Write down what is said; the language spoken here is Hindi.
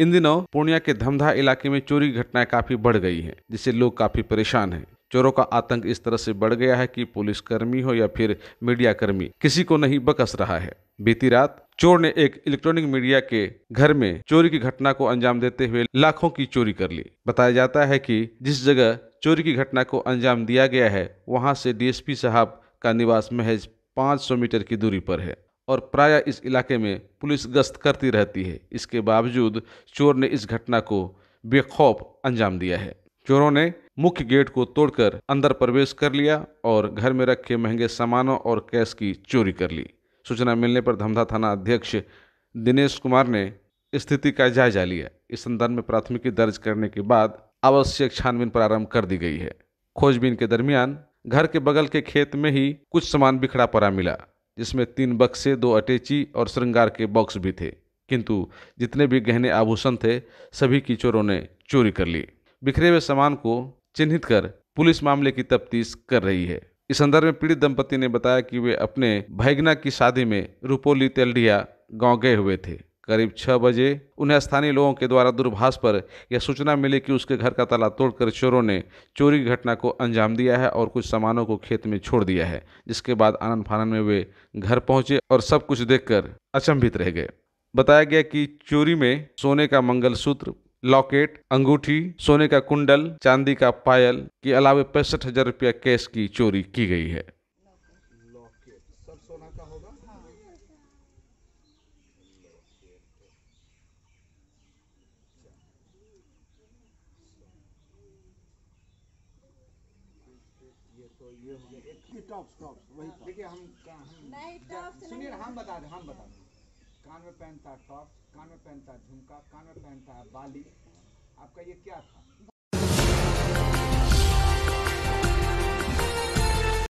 इन दिनों पूर्णिया के धमधा इलाके में चोरी की घटनाएँ काफ़ी बढ़ गई हैं, जिससे लोग काफ़ी परेशान हैं। चोरों का आतंक इस तरह से बढ़ गया है कि पुलिस कर्मी हो या फिर मीडिया कर्मी, किसी को नहीं बकस रहा है। बीती रात, चोर ने एक इलेक्ट्रॉनिक मीडिया के घर में चोरी की घटना को अंजाम देते हुए लाखों की चोरी कर ली। बताया जाता है कि जिस जगह चोरी की घटना को अंजाम दिया गया है, वहाँ से डीएसपी साहब का निवास महज 500 मीटर की दूरी पर है। और प्राय इस इलाके में पुलिस गश्त करती रहती है। इसके बावजूद चोर ने इस घटना को बेखौफ अंजाम दिया है। चोरों ने मुख्य गेट को तोड़कर अंदर प्रवेश कर लिया और घर में रखे महँगे सामानों और कैश की चोरी कर ली। सूचना मिलने पर धमधा थाना अध्यक्ष दिनेश कुमार ने स्थिति का जायजा लिया। इस संदर्भ में प्राथमिकी दर्ज करने के बाद आवश्यक छानबीन प्रारंभ कर दी गई है। खोजबीन के दरमियान घर के बगल के खेत में ही कुछ सामान बिखरा पड़ा मिला। जिसमें तीन बक्से, दो अटैची और श्रृंगार के बॉक्स भी थे। किंतु जितने भी गहने आभूषण थे, सभी की चोरों ने चोरी कर ली। बिखरे हुए सामान को चिन्हित कर पुलिस मामले की तफ्तीश कर रही है। इस संदर्भ में पीड़ित दंपति ने बताया कि वे अपने भैगना की शादी में रुपोली तेलडिया गाँव गए हुए थे। करीब छह बजे उन्हें स्थानीय लोगों के द्वारा दूरभाष पर यह सूचना मिली कि उसके घर का ताला तोड़कर चोरों ने चोरी की घटना को अंजाम दिया है और कुछ सामानों को खेत में छोड़ दिया है, जिसके बाद आनंद फानन में वे घर पहुँचे और सब कुछ देखकर अचंभित रह गए। बताया गया कि चोरी में सोने का मंगलसूत्र, लॉकेट, अंगूठी, सोने का कुंडल, चांदी का पायल के अलावा पैंसठ हज़ार रुपया कैश की चोरी की गई है। टॉप्स टॉप्स वही देखिए हम हम सुनिए हम बता दें हम बता दें। कान में पहनता है टॉप्स कान में पहनता झुमका कान में पहनता है बाली। आपका ये क्या था?